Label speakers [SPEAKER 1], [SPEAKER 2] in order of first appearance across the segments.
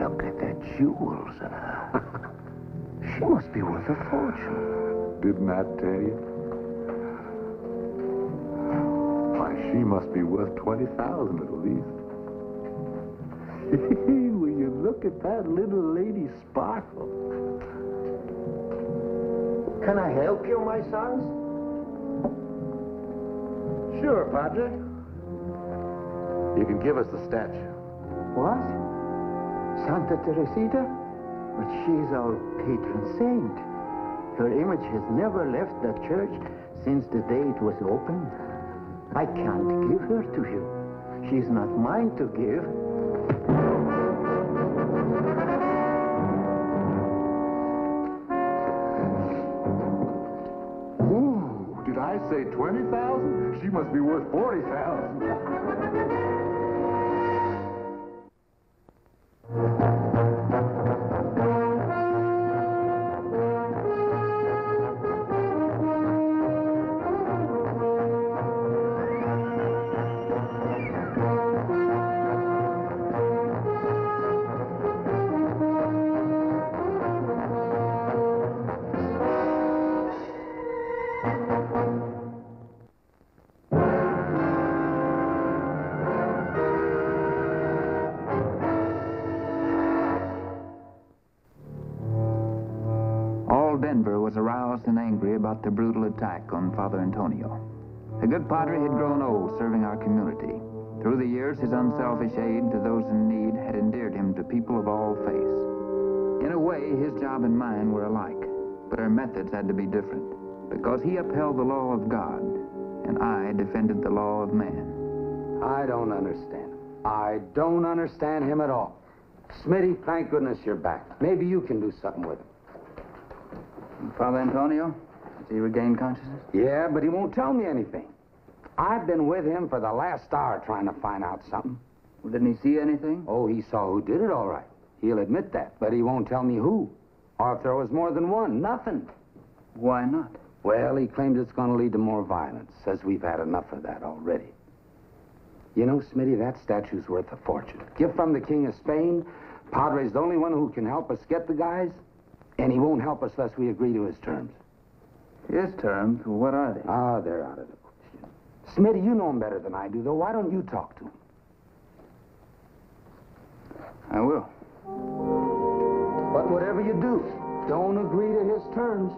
[SPEAKER 1] Look at the jewels in uh, her. she must be worth a fortune.
[SPEAKER 2] Didn't I tell you? Why, she must be worth 20000 at least. Will you look at that little lady sparkle?
[SPEAKER 1] Can I help you, my sons?
[SPEAKER 2] Sure, Padre. You can give us the statue.
[SPEAKER 1] What? Santa Teresita? But she's our patron saint. Her image has never left the church since the day it was opened. I can't give her to you. She's not mine to give.
[SPEAKER 2] Ooh, did I say 20000 She must be worth 40000
[SPEAKER 3] All Denver was aroused and angry about the brutal attack on Father Antonio. The good padre had grown old serving our community. Through the years, his unselfish aid to those in need had endeared him to people of all faiths. In a way, his job and mine were alike, but our methods had to be different because he upheld the law of God and I defended the law of man.
[SPEAKER 4] I don't understand him. I don't understand him at all. Smitty, thank goodness you're back. Maybe you can do something with him.
[SPEAKER 3] Father Antonio, has he regained consciousness?
[SPEAKER 4] Yeah, but he won't tell me anything. I've been with him for the last hour trying to find out something.
[SPEAKER 3] Well, didn't he see anything?
[SPEAKER 4] Oh, he saw who did it all right. He'll admit that, but he won't tell me who. Or if there was more than one. Nothing.
[SPEAKER 3] Why not?
[SPEAKER 4] Well, he claims it's going to lead to more violence. Says we've had enough of that already. You know, Smitty, that statue's worth a fortune. Gift from the King of Spain. Padre's the only one who can help us get the guys, and he won't help us unless we agree to his terms.
[SPEAKER 3] His terms? What are they?
[SPEAKER 4] Ah, they're out of the question. Smitty, you know him better than I do, though. Why don't you talk to him?
[SPEAKER 3] I will.
[SPEAKER 4] But whatever you do, don't agree to his terms.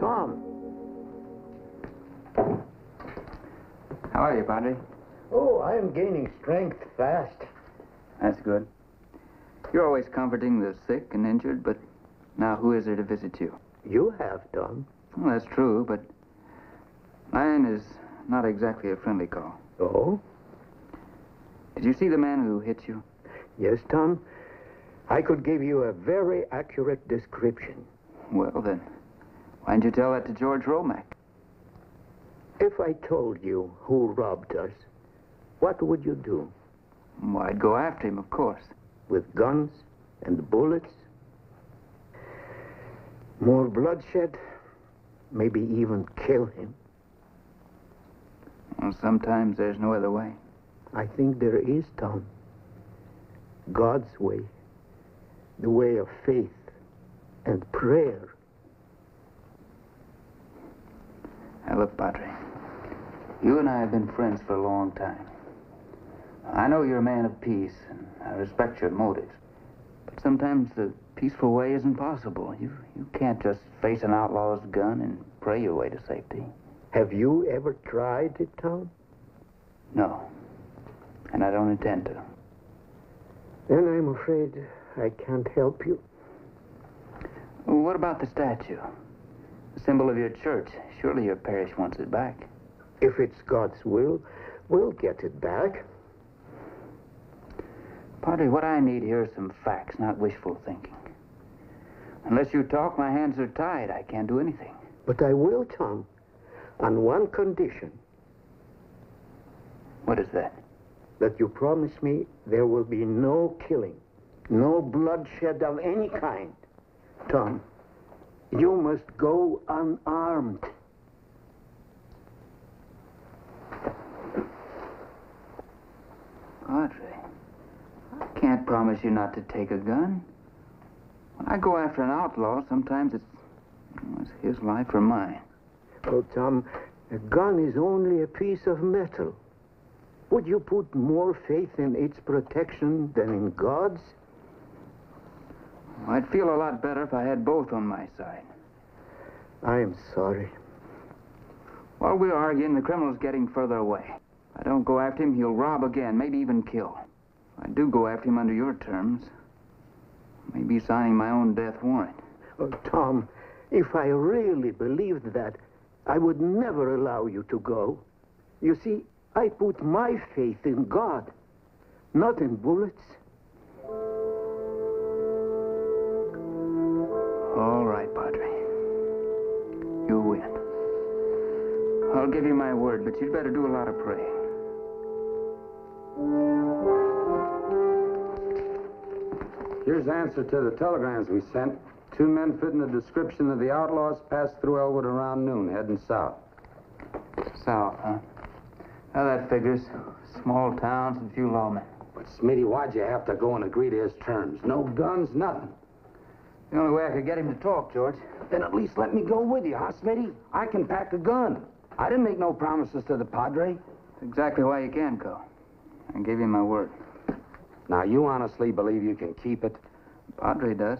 [SPEAKER 1] Tom.
[SPEAKER 3] How are you, Padre?
[SPEAKER 1] Oh, I am gaining strength fast.
[SPEAKER 3] That's good. You're always comforting the sick and injured, but now who is there to visit you?
[SPEAKER 1] You have, Tom.
[SPEAKER 3] Well, that's true, but mine is not exactly a friendly call.
[SPEAKER 1] Oh?
[SPEAKER 3] Did you see the man who hit you?
[SPEAKER 1] Yes, Tom. I could give you a very accurate description.
[SPEAKER 3] Well, then, why didn't you tell that to George Romack?
[SPEAKER 1] If I told you who robbed us, what would you do?
[SPEAKER 3] Well, I'd go after him, of course.
[SPEAKER 1] With guns and bullets? More bloodshed? Maybe even kill him?
[SPEAKER 3] Well, sometimes there's no other way.
[SPEAKER 1] I think there is, Tom. God's way. The way of faith and prayer.
[SPEAKER 3] Now, look, Padre. You and I have been friends for a long time. I know you're a man of peace, and I respect your motives. But sometimes the peaceful way isn't possible. You, you can't just face an outlaw's gun and pray your way to safety.
[SPEAKER 1] Have you ever tried it, Tom?
[SPEAKER 3] No. And I don't intend to.
[SPEAKER 1] Then I'm afraid I can't help you.
[SPEAKER 3] What about the statue? The symbol of your church. Surely your parish wants it back.
[SPEAKER 1] If it's God's will, we'll get it back.
[SPEAKER 3] Padre, what I need here is some facts, not wishful thinking. Unless you talk, my hands are tied. I can't do anything.
[SPEAKER 1] But I will, Tom, on one condition
[SPEAKER 3] What is that?
[SPEAKER 1] that you promise me there will be no killing, no bloodshed of any kind. Tom, you must go unarmed.
[SPEAKER 3] Promise you not to take a gun. When I go after an outlaw, sometimes it's, it's his life or mine.
[SPEAKER 1] Oh, Tom, a gun is only a piece of metal. Would you put more faith in its protection than in God's?
[SPEAKER 3] I'd feel a lot better if I had both on my side.
[SPEAKER 1] I'm sorry.
[SPEAKER 3] While we're arguing, the criminal's getting further away. If I don't go after him, he'll rob again, maybe even kill. I do go after him under your terms, maybe signing my own death warrant.
[SPEAKER 1] Oh, Tom, if I really believed that, I would never allow you to go. You see, I put my faith in God, not in bullets.
[SPEAKER 3] All right, Padre. You win. I'll give you my word, but you'd better do a lot of praying.
[SPEAKER 4] Here's the answer to the telegrams we sent. Two men fitting the description of the outlaws passed through Elwood around noon, heading south.
[SPEAKER 3] South, huh? Now that figures. Small towns and few lawmen.
[SPEAKER 4] But, Smitty, why'd you have to go and agree to his terms? No guns, nothing.
[SPEAKER 3] The only way I could get him to talk, George.
[SPEAKER 4] Then at least let me go with you, huh, Smitty? I can pack a gun. I didn't make no promises to the Padre.
[SPEAKER 3] That's exactly why you can go. I gave you my word.
[SPEAKER 4] Now, you honestly believe you can keep it?
[SPEAKER 3] Padre does.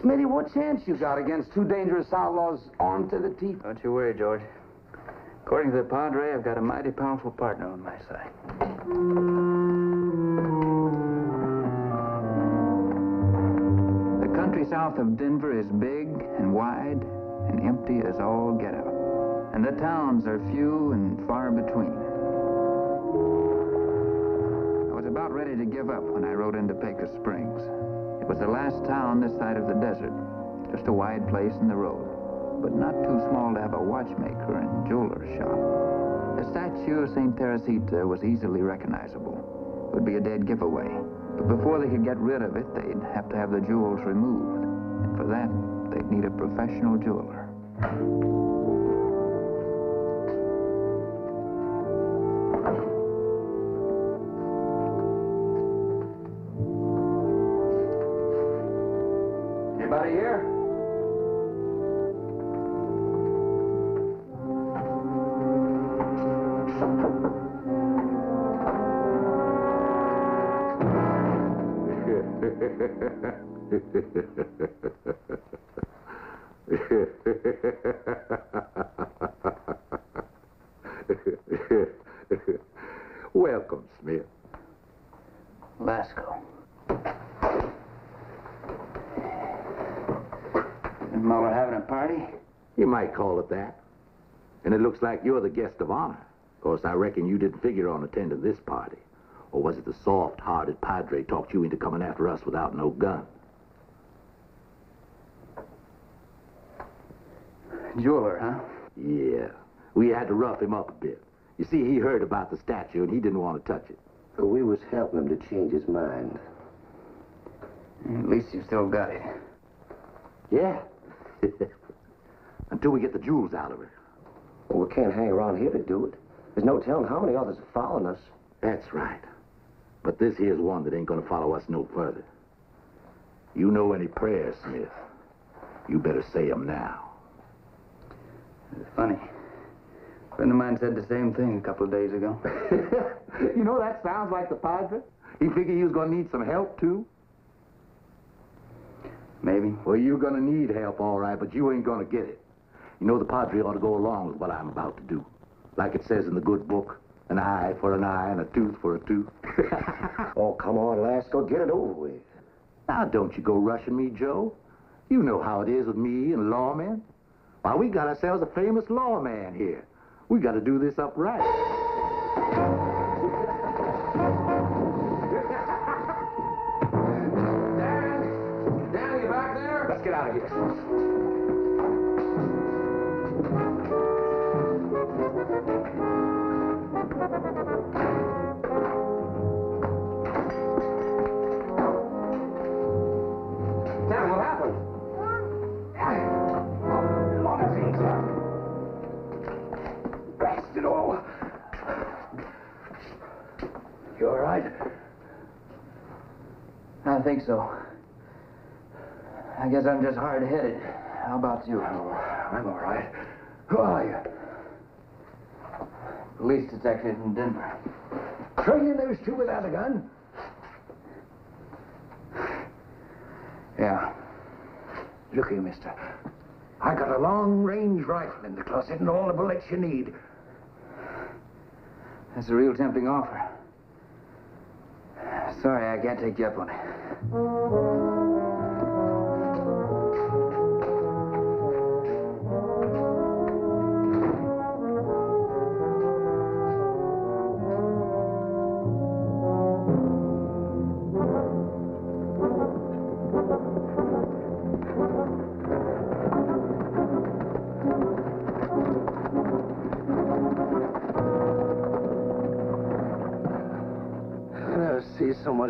[SPEAKER 4] Smitty, what chance you got against two dangerous outlaws armed to the teeth?
[SPEAKER 3] Don't you worry, George. According to the Padre, I've got a mighty powerful partner on my side. The country south of Denver is big and wide and empty as all get out. And the towns are few and far between. To give up when I rode into Pecos Springs. It was the last town this side of the desert, just a wide place in the road, but not too small to have a watchmaker and jeweler's shop. The statue of St. Teresita was easily recognizable. It would be a dead giveaway. But before they could get rid of it, they'd have to have the jewels removed. And for that, they'd need a professional jeweler. Anybody here?
[SPEAKER 2] Welcome, Smith.
[SPEAKER 3] Lasco. Is Mama having a party?
[SPEAKER 2] You might call it that. And it looks like you're the guest of honor. Of course, I reckon you didn't figure on attending this party. Or was it the soft-hearted Padre talked you into coming after us without no gun?
[SPEAKER 3] Jeweler, huh?
[SPEAKER 2] Yeah. We had to rough him up a bit. You see, he heard about the statue and he didn't want to touch it.
[SPEAKER 1] We was helping him to change his mind.
[SPEAKER 3] At least you still got it.
[SPEAKER 2] Yeah. Until we get the jewels out of her.
[SPEAKER 1] Well, we can't hang around here to do it. There's no telling how many others are following us.
[SPEAKER 2] That's right. But this here's one that ain't gonna follow us no further. You know any prayers, Smith? You better say 'em now.
[SPEAKER 3] It's funny. A friend of mine said the same thing a couple of days ago.
[SPEAKER 2] you know, that sounds like the Padre. He figured he was gonna need some help, too.
[SPEAKER 3] Maybe.
[SPEAKER 2] Well, you're gonna need help, all right, but you ain't gonna get it. You know, the Padre ought to go along with what I'm about to do. Like it says in the good book, an eye for an eye and a tooth for a tooth.
[SPEAKER 1] Oh, come on, Lasco, get it over with.
[SPEAKER 2] now, don't you go rushing me, Joe. You know how it is with me and lawmen. Why, we got ourselves a famous lawman here. We got to do this up
[SPEAKER 1] Blast it all. You all right?
[SPEAKER 3] I think so. I guess I'm just hard-headed. How about you?
[SPEAKER 4] Oh, I'm all right. Who are you?
[SPEAKER 3] Police detective in Denver.
[SPEAKER 4] Trailing those two without a gun?
[SPEAKER 3] Yeah.
[SPEAKER 4] Look here, mister. I got a long-range rifle in the closet and all the bullets you need.
[SPEAKER 3] That's a real tempting offer. Sorry, I can't take you up on it.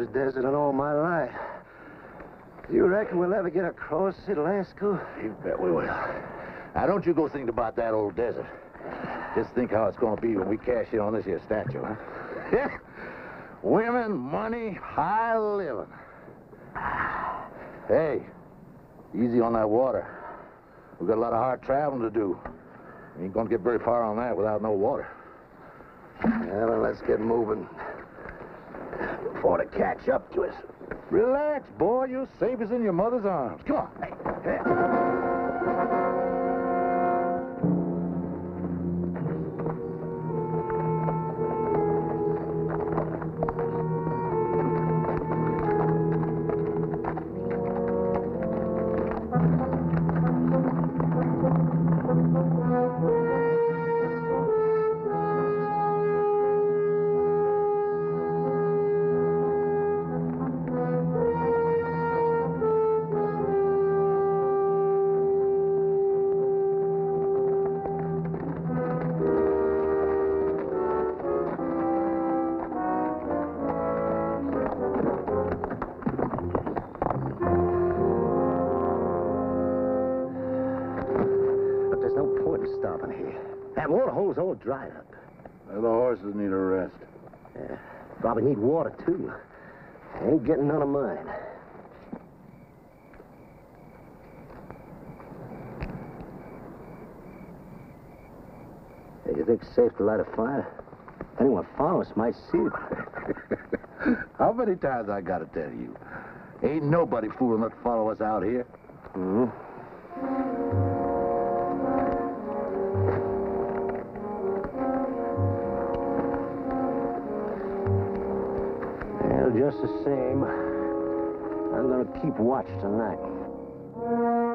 [SPEAKER 5] Much desert in all my life. Do you reckon we'll ever get across it, Lasco?
[SPEAKER 2] You bet we will. Now, don't you go thinking about that old desert. Just think how it's going to be when we cash in on this here statue, huh? Women, money, high living. Hey, easy on that water. We've got a lot of hard traveling to do. We ain't going to get very far on that without no water.
[SPEAKER 5] Yeah, well, let's get moving. Before to catch up to us.
[SPEAKER 2] Relax, boy. You're safe as in your mother's arms. Come on. Hey, hey.
[SPEAKER 5] That water hole's all dried up.
[SPEAKER 2] Well, the horses need a rest.
[SPEAKER 5] Yeah, probably need water, too. Ain't getting none of mine. Hey, you think it's safe to light a fire? If Anyone follow us might see it.
[SPEAKER 2] How many times I gotta tell you? Ain't nobody fool enough to follow us out here.
[SPEAKER 5] Hmm? Just the same, I'm gonna keep watch tonight.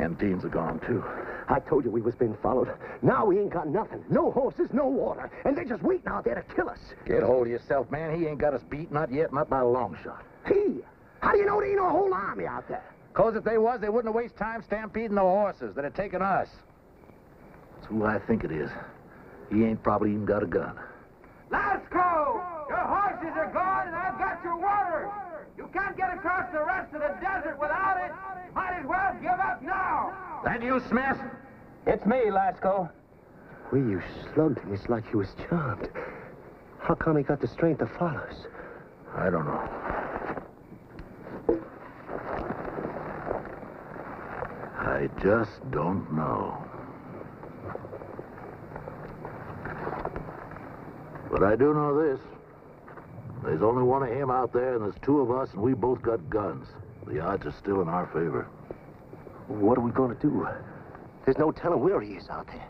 [SPEAKER 2] Canteens are gone, too.
[SPEAKER 5] I told you we was being followed. Now we ain't got nothing. No horses, no water. And they're just waiting out there to kill us.
[SPEAKER 2] Get hold of yourself, man. He ain't got us beat, not yet, not by a long shot.
[SPEAKER 5] He? How do you know there ain't no whole army out there?
[SPEAKER 2] Because if they was, they wouldn't have wasted time stampeding the horses that had taken us. That's who I think it is. He ain't probably even got a gun.
[SPEAKER 6] Lasco! Your horses are gone and I've got your water. You can't get
[SPEAKER 3] across the rest of the desert without it, might as well give up now.
[SPEAKER 2] That you, Smith?
[SPEAKER 3] It's me, Lasco.
[SPEAKER 5] Well, you slugged him. It's like he was charmed. How come he got the strength to follow us?
[SPEAKER 2] I don't know. I just don't know. But I do know this. There's only one of him out there, and there's two of us, and we both got guns. The odds are still in our favor.
[SPEAKER 5] What are we going to do? There's no telling where he is out there.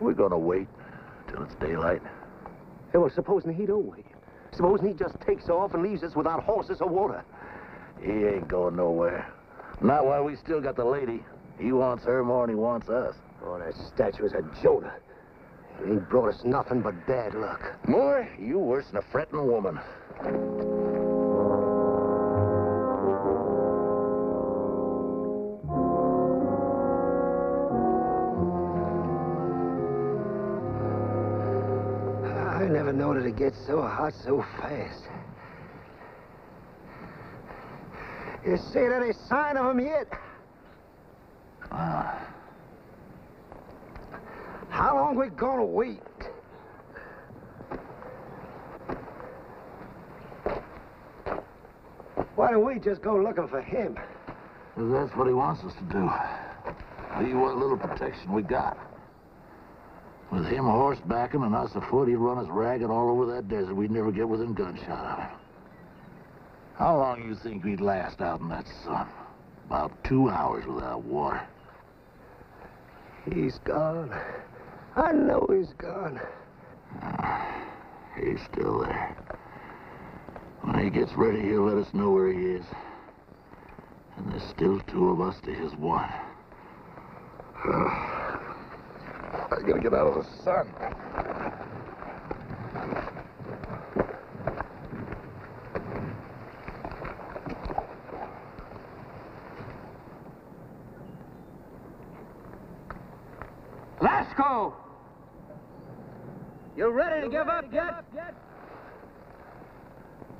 [SPEAKER 2] We're gonna wait till it's daylight.
[SPEAKER 5] Hey, well, supposing he don't wait. Supposing he just takes off and leaves us without horses or water.
[SPEAKER 2] He ain't going nowhere. Not while we still got the lady. He wants her more than he wants us.
[SPEAKER 5] Oh, that statue is a Jonah. He ain't brought us nothing but bad luck.
[SPEAKER 2] More, you worse than a fretting woman.
[SPEAKER 5] Never knowed it'd get so hot so fast. You seen any sign of him yet?
[SPEAKER 2] Ah,
[SPEAKER 5] How long we gonna wait? Why don't we just go looking for him?
[SPEAKER 2] that's what he wants us to do. See what little protection we got. With him horsebacking and us afoot, he'd run us ragged all over that desert. We'd never get within gunshot of him. How long you think we'd last out in that sun? About two hours without water.
[SPEAKER 5] He's gone. I know he's gone.
[SPEAKER 2] He's still there. When he gets ready, he'll let us know where he is. And there's still two of us to his one. I gotta get out of the sun.
[SPEAKER 3] Lasco! You ready to give up yet?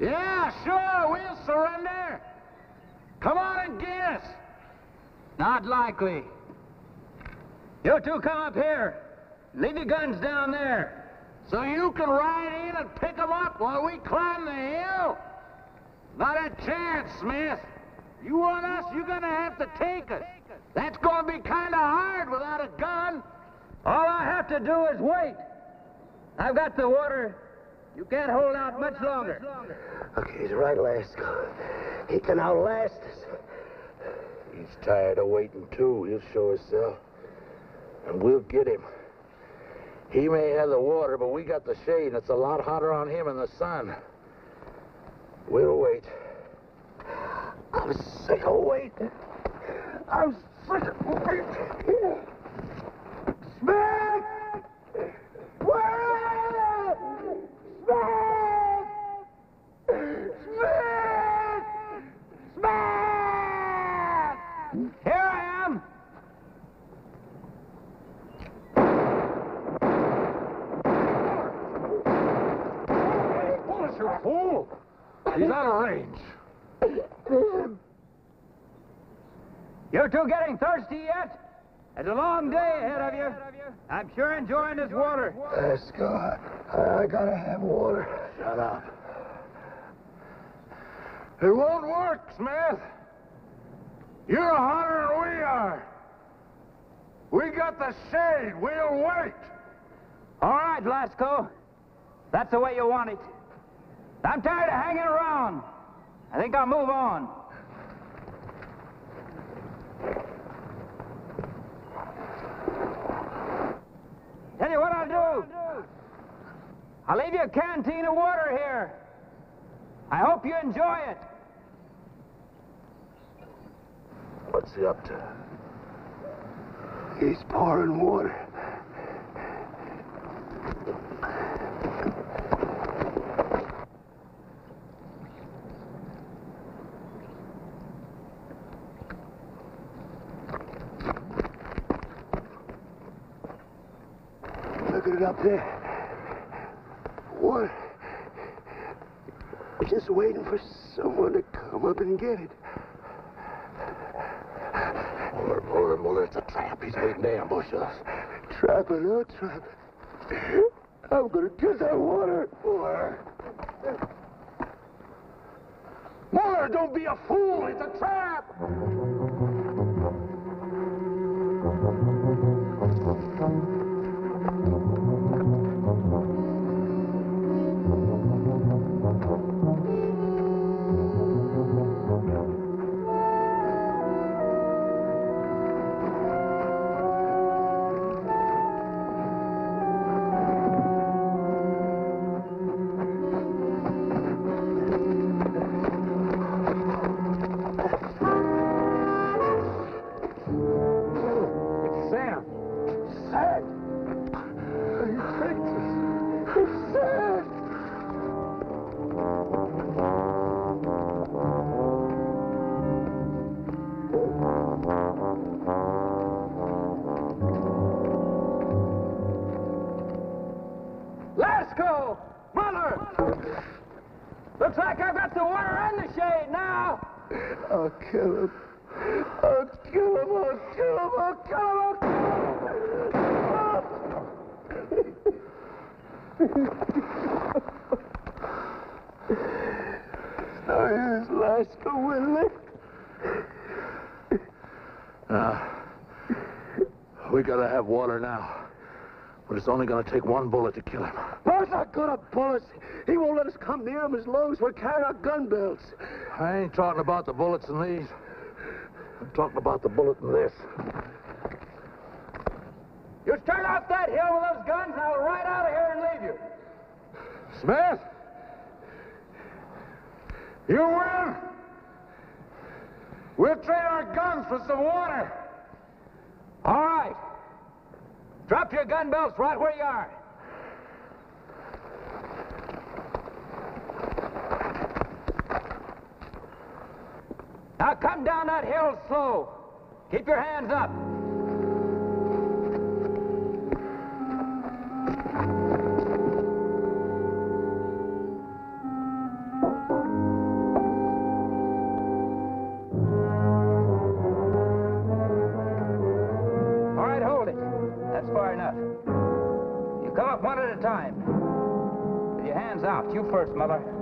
[SPEAKER 2] Yeah, sure, we'll surrender. Come on and get us.
[SPEAKER 3] Not likely. You two come up here. Leave your guns down there.
[SPEAKER 2] So you can ride in and pick 'em up while we climb the hill? Not a chance, Smith. You want us, you're gonna have to take us. That's gonna be kinda hard without a gun.
[SPEAKER 3] All I have to do is wait. I've got the water. You can't hold out much longer.
[SPEAKER 5] Okay, he's right, Lasco. He can outlast us.
[SPEAKER 2] He's tired of waiting, too. He'll show himself. And we'll get him. He may have the water, but we got the shade, and it's a lot hotter on him in the sun. We'll wait.
[SPEAKER 5] I'm sick of waiting. I'm sick of waiting. Smith! Where? Smith! Smith! Smith!
[SPEAKER 3] Here I am.
[SPEAKER 2] Bullets, you fool! He's out of range.
[SPEAKER 3] You getting thirsty yet? It's a long day ahead of you. I'm sure enjoying this water.
[SPEAKER 5] Lasco, I, I gotta have water.
[SPEAKER 2] Shut up. It won't work, Smith. You're hotter than we are. We got the shade. We'll wait.
[SPEAKER 3] All right, Lasco. That's the way you want it. I'm tired of hanging around. I think I'll move on. Tell you what I'll do. I'll leave you a canteen of water here. I hope you enjoy it.
[SPEAKER 2] What's he up to?
[SPEAKER 5] He's pouring water. Look at it up there. What? just waiting for someone to come up and get it.
[SPEAKER 2] Muller, Muller, Muller, it's a trap. He's waiting to ambush us.
[SPEAKER 5] Trap or no trap, I'm gonna get that water.
[SPEAKER 2] Muller. Muller, don't be a fool. It's a trap.
[SPEAKER 6] Now
[SPEAKER 5] here's Lasco Willie.
[SPEAKER 2] We gotta have water now. But it's only gonna take one bullet to kill him.
[SPEAKER 5] Boss, I got a bullet. He won't let us come near him as long as we're carrying our gun belts.
[SPEAKER 2] I ain't talking about the bullets in these. I'm talking about the bullet in this.
[SPEAKER 6] You start off that hill with those guns, and I'll ride out of here and leave you.
[SPEAKER 2] Smith! You win! We'll trade our guns for some water!
[SPEAKER 6] All right. Drop your gun belts right where you are. Now come down that hill slow. Keep your hands up. You first, Mother.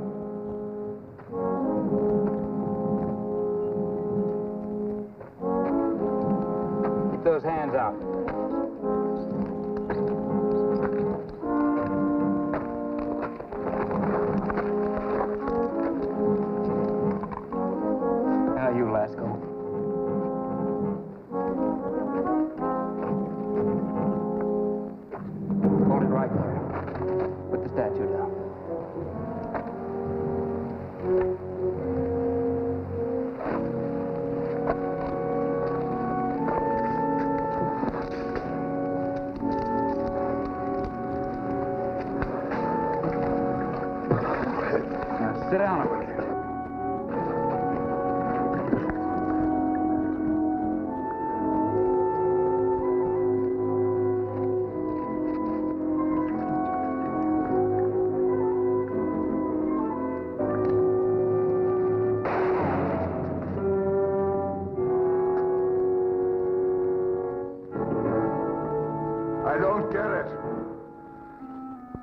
[SPEAKER 2] I don't get it.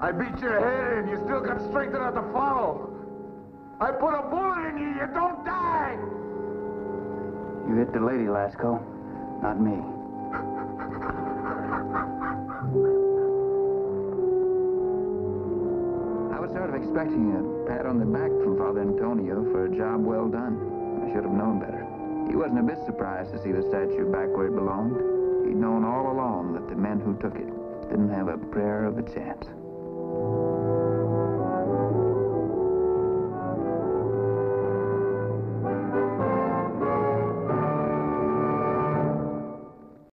[SPEAKER 2] I beat your head and you still got strength enough to follow. I put a bullet in you, you don't die!
[SPEAKER 3] You hit the lady, Lasco, not me. I was sort of expecting a pat on the back from Father Antonio for a job well done. I should have known better. He wasn't a bit surprised to see the statue back where it belonged. He'd known all along that the men who took it didn't have a prayer of a chance.